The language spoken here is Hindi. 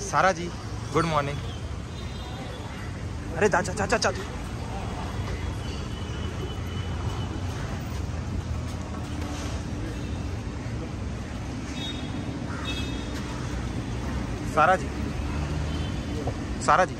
सारा जी गुड मॉर्निंग अरे चाचा चाचा चाचा। सारा जी सारा जी।